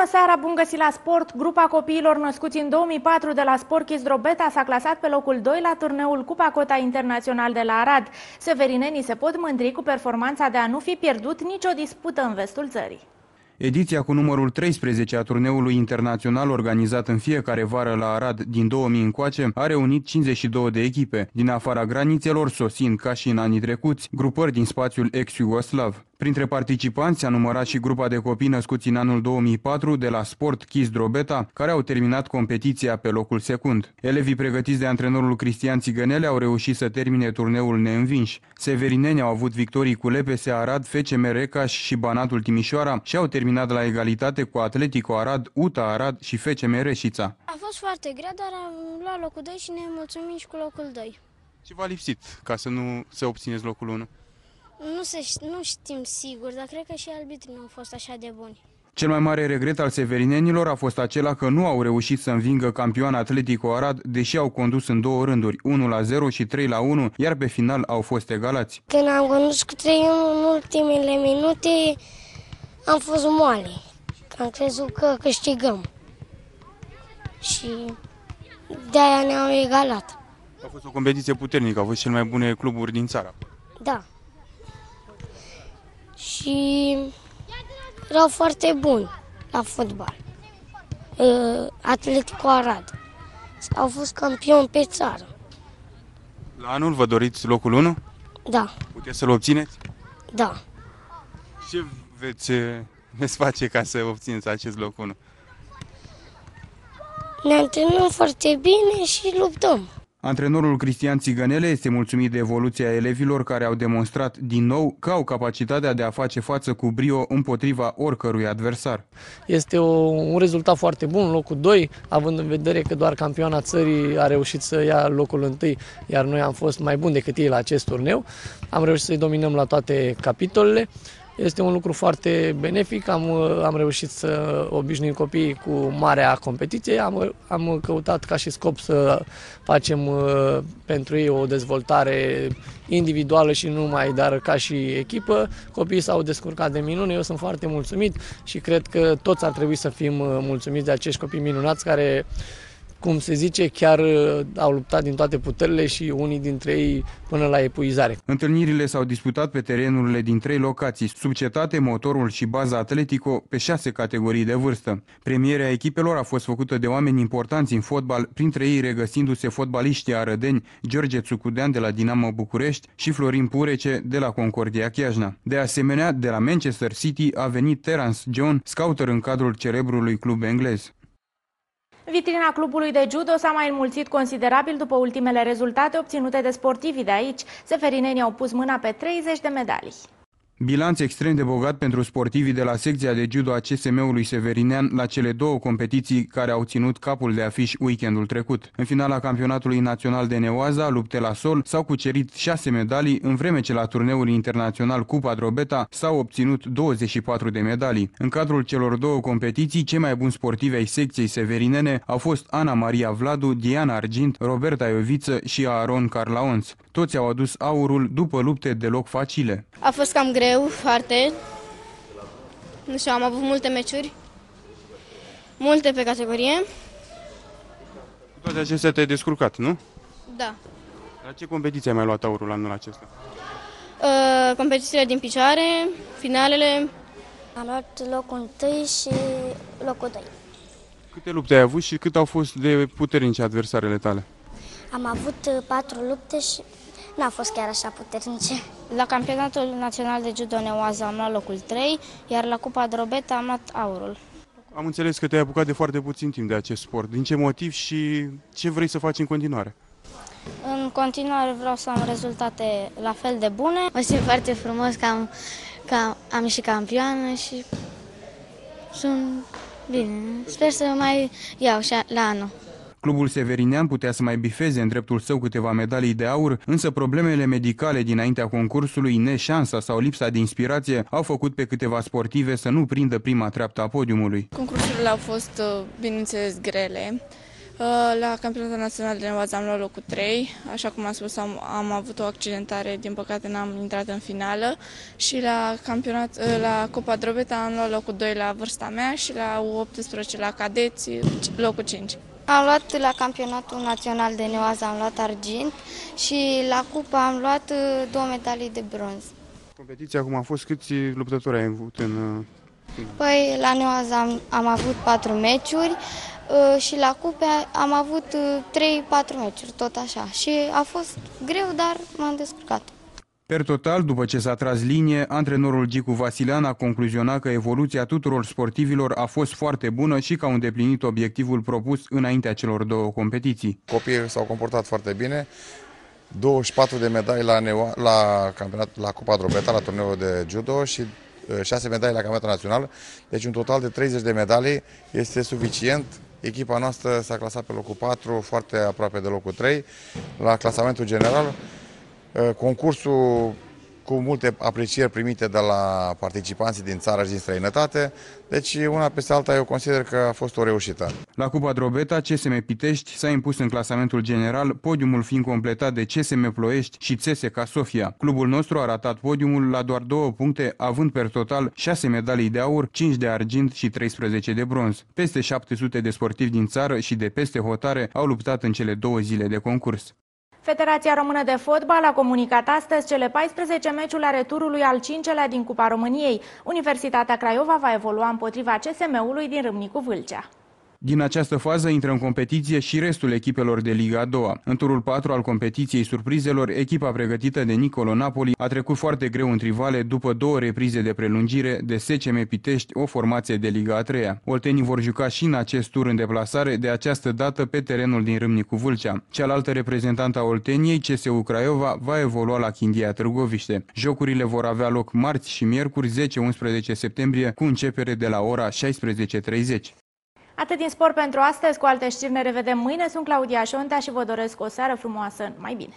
Bună seara, bun găsit la sport! Grupa copiilor născuți în 2004 de la Sporchis Drobeta s-a clasat pe locul 2 la turneul Cupa Cota Internațional de la Arad. Severinenii se pot mândri cu performanța de a nu fi pierdut nicio dispută în vestul țării. Ediția cu numărul 13 a turneului internațional organizat în fiecare vară la Arad din 2000 încoace a reunit 52 de echipe, din afara granițelor sosind ca și în anii trecuți, grupări din spațiul ex-Iugoslav. Printre participanți a numărat și grupa de copii născuți în anul 2004 de la Sport Kiss Drobeta, care au terminat competiția pe locul secund. Elevii pregătiți de antrenorul Cristian Țigănele au reușit să termine turneul neînvinși. Severineni au avut victorii cu LPS Arad, FCM Recaș și Banatul Timișoara și au terminat la egalitate cu Atletico Arad, UTA Arad și FCM Reșița. A fost foarte grea, dar am luat locul 2 și ne mulțumim și cu locul 2. Ce v-a lipsit ca să nu să obțineți locul 1? Nu, se, nu știm sigur, dar cred că și arbitrii nu au fost așa de buni. Cel mai mare regret al severinenilor a fost acela că nu au reușit să învingă campioana Atletico Arad, deși au condus în două rânduri, 1 la 0 și 3 la 1, iar pe final au fost egalați. Când am condus cu 3 în ultimele minute, am fost moale. Am crezut că câștigăm. Și de-aia ne-au egalat. A fost o competiție puternică, au fost cele mai bune cluburi din țară. Da și erau foarte buni la fotbal. Atletico Arad. Au fost campioni pe țară. La anul vă doriți locul 1? Da. Puteți să-l obțineți? Da. Ce veți, veți face ca să obțineți acest loc 1? Ne antrenăm foarte bine și luptăm. Antrenorul Cristian Țigănele este mulțumit de evoluția elevilor care au demonstrat din nou că au capacitatea de a face față cu brio împotriva oricărui adversar. Este o, un rezultat foarte bun, locul 2, având în vedere că doar campioana țării a reușit să ia locul 1, iar noi am fost mai buni decât ei la acest turneu. Am reușit să-i dominăm la toate capitolele. Este un lucru foarte benefic, am, am reușit să obișnuim copiii cu marea competiție, am, am căutat ca și scop să facem uh, pentru ei o dezvoltare individuală și nu numai, dar ca și echipă. Copiii s-au descurcat de minune, eu sunt foarte mulțumit și cred că toți ar trebui să fim uh, mulțumiți de acești copii minunați care cum se zice, chiar uh, au luptat din toate puterile și unii dintre ei până la epuizare. Întâlnirile s-au disputat pe terenurile din trei locații, subcetate, motorul și baza Atletico, pe șase categorii de vârstă. Premierea echipelor a fost făcută de oameni importanți în fotbal, printre ei regăsindu-se fotbaliștii arădeni George Țucudean de la Dinamo București și Florin Purece de la Concordia Chiajna. De asemenea, de la Manchester City a venit Terence John, scouter în cadrul cerebrului club englez. Vitrina clubului de judo s-a mai înmulțit considerabil după ultimele rezultate obținute de sportivii de aici. Seferinenii au pus mâna pe 30 de medalii. Bilanț extrem de bogat pentru sportivii de la secția de judo a CSM-ului Severinean la cele două competiții care au ținut capul de afiș weekendul trecut. În finala campionatului național de Neoaza, lupte la sol, s-au cucerit șase medalii, în vreme ce la turneul internațional Cupa Drobeta s-au obținut 24 de medalii. În cadrul celor două competiții, cei mai buni sportivi ai secției severinene au fost Ana Maria Vladu, Diana Argint, Roberta Ioviță și Aaron Carlaons. Toți au adus aurul după lupte deloc facile. A fost cam greu greu foarte. Nu știu, am avut multe meciuri. Multe pe categorie. Cu toate acestea te-ai descurcat, nu? Da. La ce competiție ai mai luat aurul anul acesta? Uh, competițiile din picioare, finalele. Am luat locul 1 și locul 2. Câte lupte ai avut și cât au fost de puternice adversarele tale? Am avut uh, patru lupte și n-a fost chiar așa puternice. La campionatul național de judo Neoaza am luat locul 3, iar la Cupa Drobeta am luat aurul. Am înțeles că te-ai apucat de foarte puțin timp de acest sport. Din ce motiv și ce vrei să faci în continuare? În continuare vreau să am rezultate la fel de bune. Mă simt foarte frumos că am, că am și campioană și sunt bine. Sper să mai iau și la anul. Clubul Severinean putea să mai bifeze în dreptul său câteva medalii de aur, însă problemele medicale dinaintea concursului, neșansa sau lipsa de inspirație au făcut pe câteva sportive să nu prindă prima treaptă a podiumului. Concursurile au fost, uh, bineînțeles, grele. Uh, La campionatul național de nevază am luat locul 3. Așa cum am spus, am, am avut o accidentare, din păcate n-am intrat în finală. Și la, campionat, uh, la Copa Drobeta am luat locul 2 la vârsta mea și la U18 la cadeți locul 5. Am luat la campionatul național de neoază, am luat argint și la cupă am luat uh, două medalii de bronz. Competiția cum a fost, câți luptători ai avut în... Păi la neoază am, am avut patru meciuri uh, și la cupe am avut uh, 3-4 meciuri, tot așa. Și a fost greu, dar m-am descurcat. Per total, după ce s-a tras linie, antrenorul Gicu Vasilean a concluzionat că evoluția tuturor sportivilor a fost foarte bună și că au îndeplinit obiectivul propus înaintea celor două competiții. Copiii s-au comportat foarte bine. 24 de medalii la, neo, la, campionat, la Cupa Drobeta, la turneul de judo și 6 medalii la campionatul național. Deci un total de 30 de medalii este suficient. Echipa noastră s-a clasat pe locul 4, foarte aproape de locul 3, la clasamentul general. Concursul cu multe aprecieri primite de la participanții din țară și din străinătate, deci una peste alta eu consider că a fost o reușită. La Cupa Drobeta, CSM Pitești s-a impus în clasamentul general, podiumul fiind completat de CSM Ploiești și CSK Sofia. Clubul nostru a ratat podiumul la doar două puncte, având per total 6 medalii de aur, 5 de argint și 13 de bronz. Peste 700 de sportivi din țară și de peste hotare au luptat în cele două zile de concurs. Federația Română de Fotbal a comunicat astăzi cele 14 meciuri ale turului al 5-lea din Cupa României. Universitatea Craiova va evolua împotriva CSM-ului din Râmnicu Vâlcea. Din această fază intră în competiție și restul echipelor de Liga a doua. În turul 4 al competiției surprizelor, echipa pregătită de Nicolo Napoli a trecut foarte greu în trivale după două reprize de prelungire de SCM Pitești, o formație de Liga a treia. Oltenii vor juca și în acest tur în deplasare, de această dată pe terenul din Râmnicu Vâlcea. Cealaltă reprezentantă a Olteniei, CSU Craiova, va evolua la Chindia Târgoviște. Jocurile vor avea loc marți și miercuri 10-11 septembrie, cu începere de la ora 16.30. Atât din sport pentru astăzi, cu alte știri ne revedem mâine. Sunt Claudia Șontea și vă doresc o seară frumoasă. Mai bine!